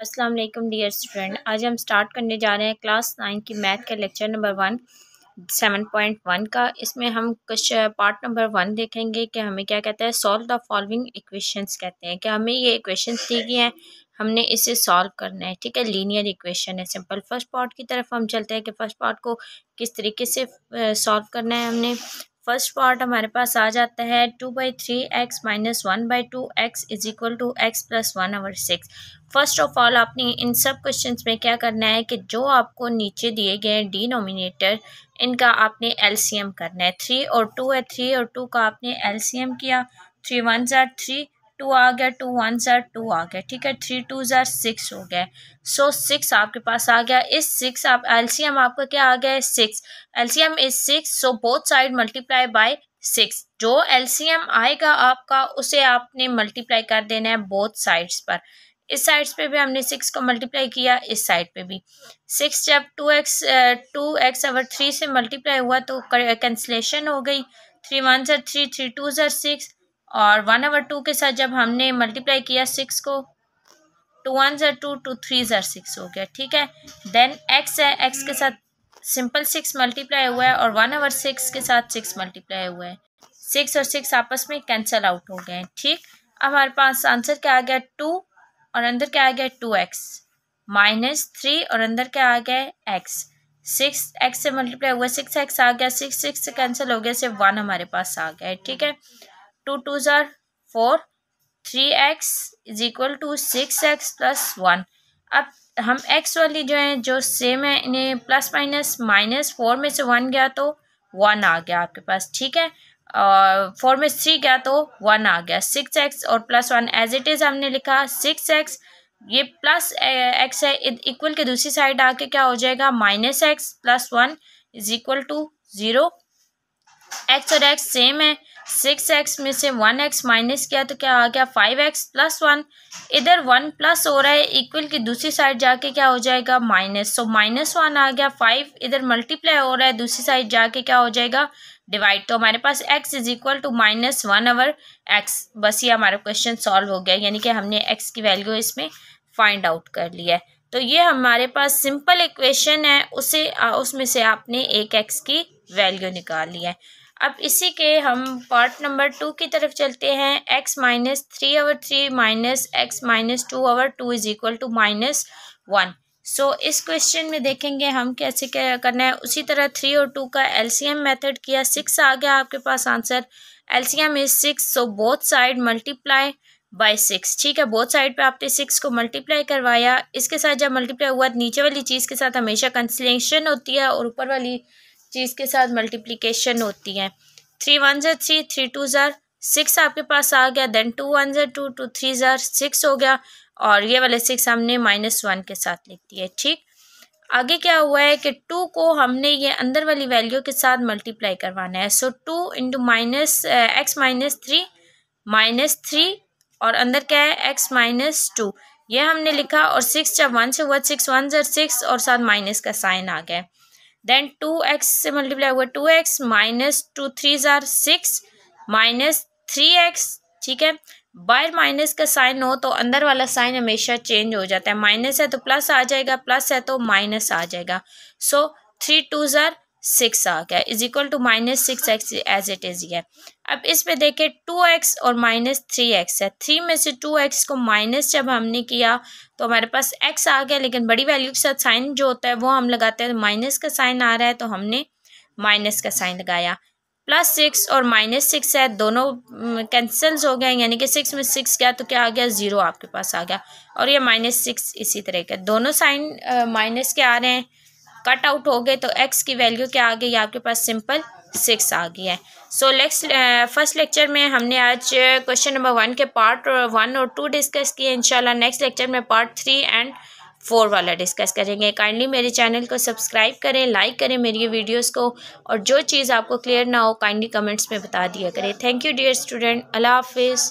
अस्सलाम वालेकुम dear student आज हम स्टार्ट करने जा रहे हैं क्लास नाइन की मैथ के lecture number one seven point one का। इसमें हम कुछ पार्ट नंबर वन देखेंगे कि हमें क्या कहता है सॉल्व द फॉलोइंग इक्वेशंस कहते हैं। कि हमें ये इक्वेशंस दी गई हैं, हमने इसे सॉल्व करना है, ठीक है? लीनियर इक्वेशन है सिंपल फ़र्स्ट पार्ट की तरफ़ हम चलते हैं कि फ़र्स्ट पार्ट को किस तरीके से सॉल्व करना है हमने। फ़र्स्ट पार्ट हमारे पास आ जाता है two by three X minus one by two X is equal to X plus one over six. First of all आपने इन सब क्वेश्चन में क्या करना है कि जो आपको नीचे दिए गए डी नोमिनेटर इनका आपने एलसीएम करना है। थ्री और टू है, थ्री और टू का आपने एलसीएम किया। थ्री वन ज़ार थ्री टू आ गया, टू वन ज़ार टू आ गया, ठीक है? थ्री टू ज़ार सिक्स हो गया। सो सिक्स आपके पास आ गया। इस सिक्स आप एलसीएम आपका क्या आ गया? है six LCM is six so both side multiply by six जो एलसीएम आएगा आपका, उसे आपने मल्टीप्लाई कर देना है बोथ साइड्स पर। इस साइड्स पे भी हमने सिक्स को मल्टीप्लाई किया, इस साइड पे भी। सिक्स जब two x two x over three से मल्टीप्लाई हुआ तो कैंसलेशन हो गई। थ्री वन ज़र थ्री थ्री टू ज़र सिक्स और वन ओवर टू के साथ जब हमने मल्टीप्लाई किया सिक्स को टू वन ज़र टू टू थ्री ज़र सिक्स हो गया, ठीक है? देन एक्स है एक्स के साथ सिंपल सिक्स मल्टीप्लाई हुआ है और वन ओवर सिक्स के साथ सिक्स मल्टीप्लाई हुआ है। सिक्स और सिक्स आपस में कैंसिल आउट हो गए हैं, ठीक? अब हमारे पास आंसर क्या आ गया? टू और अंदर क्या आ गया? टू एक्स माइनस थ्री और अंदर क्या आ गया? एक्स सिक्स एक्स से मल्टीप्लाई हुआ सिक्स एक्स आ गया सिक्स सिक्स से कैंसिल हो गया, सिर्फ़ वन हमारे पास आ गया है, ठीक है? Two two tsar four three x is equal to six x plus one अब हम एक्स वाली जो है, जो सेम है, इन्हें प्लस माइनस माइनस फोर में से वन गया तो वन आ गया आपके पास, ठीक है? और फोर में थ्री गया तो वन आ गया सिक्स एक्स और plus one as it is हमने लिखा सिक्स एक्स ये प्लस एक्स है इक्वल के दूसरी साइड आके क्या हो जाएगा? Minus x plus one is equal to zero x और एक्स सेम है. सिक्स एक्स में से वन एक्स माइनस किया तो क्या आ गया? फाइव एक्स प्लस वन इधर वन प्लस हो रहा है इक्वल की दूसरी साइड जाके क्या हो जाएगा? माइनस सो माइनस वन आ गया. फाइव इधर मल्टीप्लाई हो रहा है, दूसरी साइड जाके क्या हो जाएगा? डिवाइड तो हमारे पास x is equal to minus one over x बस ये हमारा क्वेश्चन सॉल्व हो गया. यानी कि हमने एक्स की वैल्यू इसमें फाइंड आउट कर लिया है. तो ये हमारे पास सिंपल इक्वेशन है. उसे उसमें से आपने एक एक्स की वैल्यू निकाल लिया है. अब इसी के हम पार्ट नंबर टू की तरफ़ चलते हैं। X minus three over three minus x minus two over two is equal to minus one so इस क्वेश्चन में देखेंगे हम कैसे क्या करना है। उसी तरह थ्री और टू का एलसीएम मेथड किया। सिक्स आ गया आपके पास answer LCM is six so both side multiply by six ठीक है बोथ साइड पे आपने सिक्स को मल्टीप्लाई करवाया। इसके साथ जब मल्टीप्लाई हुआ, नीचे वाली चीज़ के साथ हमेशा कंसलेशन होती है और ऊपर वाली चीज़ के साथ मल्टीप्लिकेशन होती है। थ्री वन ज़र थ्री थ्री टू ज़र सिक्स आपके पास आ गया देन टू वन ज़र टू टू थ्री ज़र सिक्स हो गया, और ये वाले सिक्स हमने माइनस वन के साथ लिख दिया ठीक? आगे क्या हुआ है कि टू को हमने ये अंदर वाली वैल्यू के साथ मल्टीप्लाई करवाना है। So two into minus x minus three minus three और अंदर क्या है? एक्स माइनस टू ये हमने लिखा, और सिक्स जब वन से हुआ सिक्स वन ज़र सिक्स और साथ माइनस का साइन आ गया। देन टू एक्स से मल्टीप्लाई हुआ two x minus two three ज़ार सिक्स माइनस थ्री एक्स ठीक है? बाहर माइनस का साइन हो तो अंदर वाला साइन हमेशा चेंज हो जाता है। माइनस है तो प्लस आ जाएगा प्लस है तो माइनस आ जाएगा। सो थ्री टू ज़ार सिक्स आ गया। Is equal to minus six x as it is है अब इस इसमें देखें टू एक्स और माइनस थ्री एक्स है। थ्री में से टू एक्स को माइनस जब हमने किया तो हमारे पास एक्स आ गया, लेकिन बड़ी वैल्यू के साथ साइन जो होता है, वो हम लगाते हैं। माइनस का साइन आ रहा है तो हमने माइनस का साइन लगाया। प्लस सिक्स और माइनस सिक्स है, दोनों कैंसल्स हो गए। यानी कि सिक्स में सिक्स गया तो क्या आ गया? ज़ीरो आपके पास आ गया। और ये माइनस सिक्स इसी तरह का। दोनों साइन माइनस के आ रहे हैं। कट आउट हो गए तो एक्स की वैल्यू क्या आ गई आपके पास सिंपल सिक्स आ गई है। सो लेक्स फ़र्स्ट लेक्चर में हमने आज क्वेश्चन नंबर वन के पार्ट वन और टू डिस्कस किए। इंशाल्लाह नेक्स्ट लेक्चर में पार्ट थ्री एंड फोर वाला डिस्कस करेंगे। काइंडली मेरे चैनल को सब्सक्राइब करें लाइक करें मेरी वीडियोस को और जो चीज़ आपको क्लियर ना हो काइंडली कमेंट्स में बता दिया करें। थैंक यू डियर स्टूडेंट अल्लाह हाफिज़।